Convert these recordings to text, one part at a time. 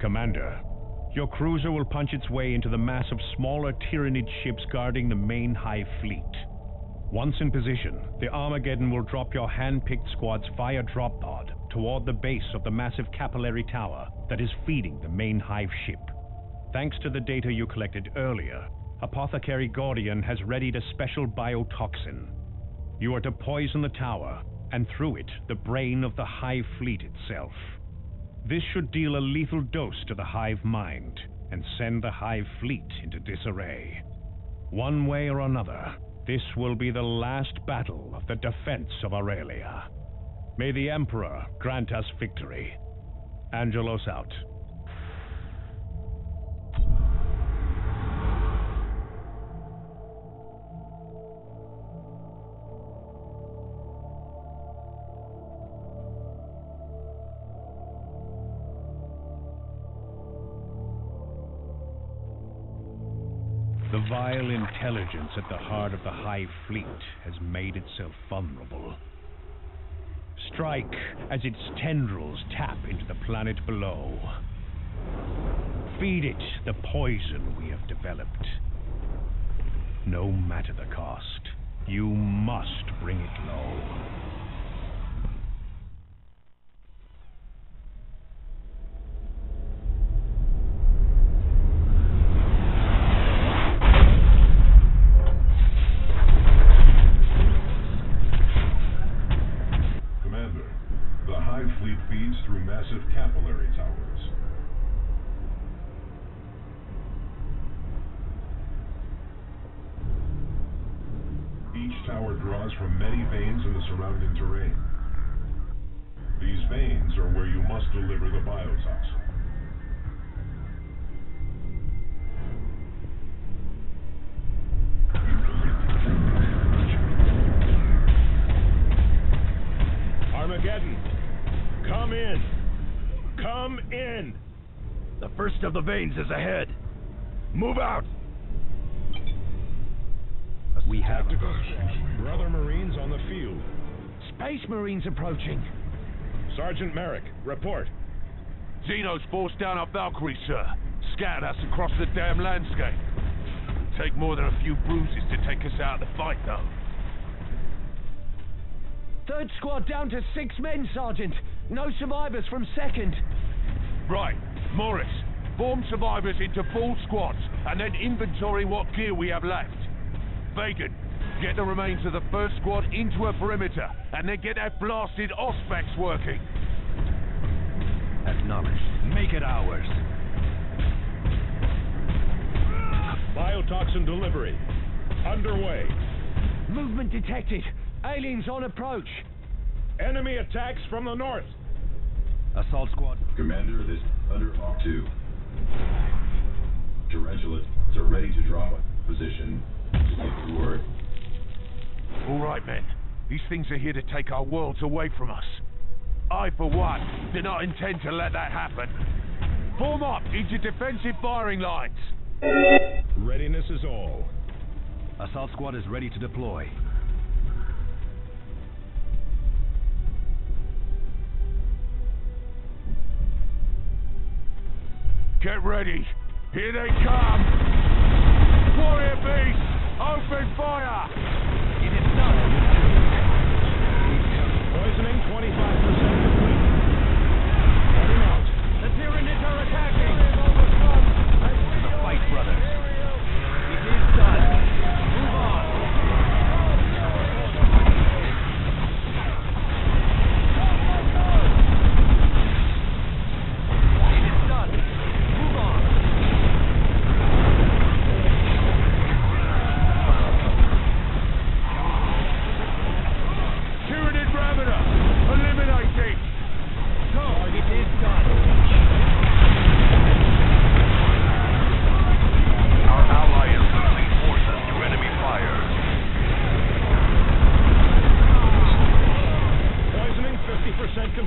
Commander, your cruiser will punch its way into the mass of smaller Tyranid ships guarding the main Hive fleet. Once in position, the Armageddon will drop your hand-picked squad's fire drop pod toward the base of the massive capillary tower that is feeding the main Hive ship. Thanks to the data you collected earlier, Apothecary Gordian has readied a special biotoxin. You are to poison the tower, and through it, the brain of the Hive fleet itself. This should deal a lethal dose to the Hive mind and send the Hive fleet into disarray. One way or another, this will be the last battle of the defense of Aurelia. May the Emperor grant us victory. Angelos out. The vile intelligence at the heart of the Hive fleet has made itself vulnerable. Strike as its tendrils tap into the planet below. Feed it the poison we have developed. No matter the cost, you must bring it low. Commander, fleet feeds through massive capillary towers. Each tower draws from many veins in the surrounding terrain. These veins are where you must deliver the biotoxin. Come in. Come in. The first of the veins is ahead. Move out. We have to go. Brother Marines on the field. Space Marines approaching. Sergeant Merrick, report. Xenos forced down our Valkyrie, sir. Scattered us across the damn landscape. Take more than a few bruises to take us out of the fight, though. Third squad down to six men, Sergeant. No survivors from second. Right, Morris, form survivors into full squads, and then inventory what gear we have left. Vagan, get the remains of the first squad into a perimeter, and then get that blasted Auspex working. Acknowledged. Make it ours. Biotoxin delivery. Underway. Movement detected. Aliens on approach. Enemy attacks from the north. Assault squad. Commander, this Thunderhawk 2. Tarantulas are ready to drop position. Just give the word. All right, men. These things are here to take our worlds away from us. I, for one, do not intend to let that happen. Form up into defensive firing lines. Readiness is all. Assault squad is ready to deploy. Get ready. Here they come. Warrior beast, open fire. It is done. Poisoning 25%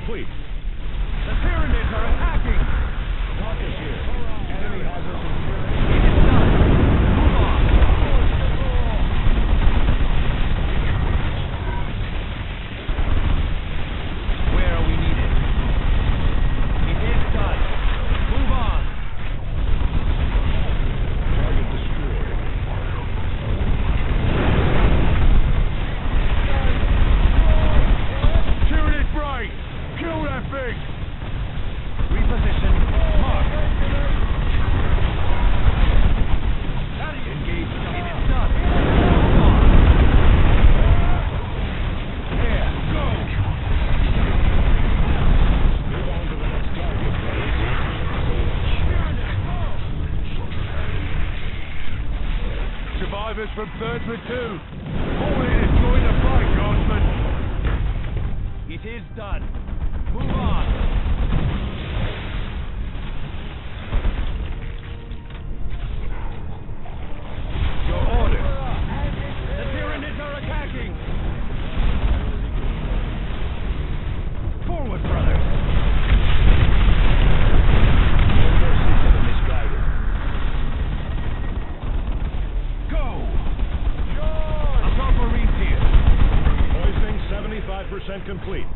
complete. The Tyranids are attacking. Talk is here. Enemy has us in It is done. Move on. Where are we needed? It is done. Move on. From third platoon. Fall in and join the fight, Guardsman. It is done. Move on. Your orders. The Tyranids are attacking. Forward, brothers. No mercy for the misguided. Go! Assault Marines here. Poisoning 75% complete.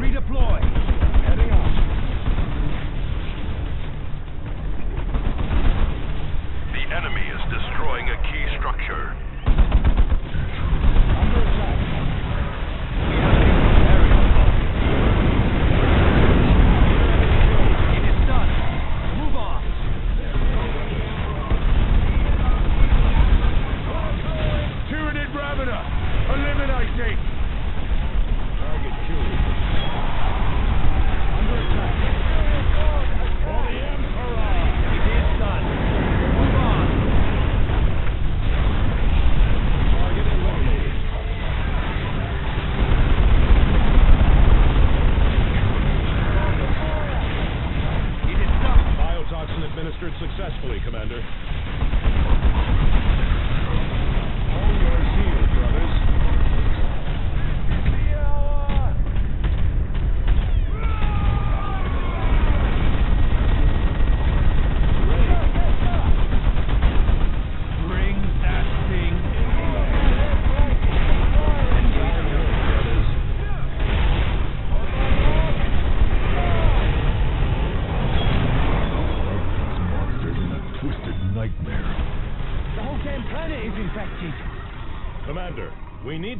Redeploy. Heading out. The enemy is destroying a key structure.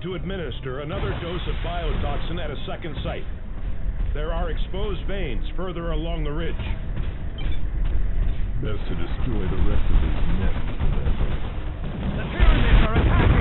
Need to administer another dose of biotoxin at a second site. There are exposed veins further along the ridge. Best to destroy the rest of this nest, Commander. The Tyranids are attacking.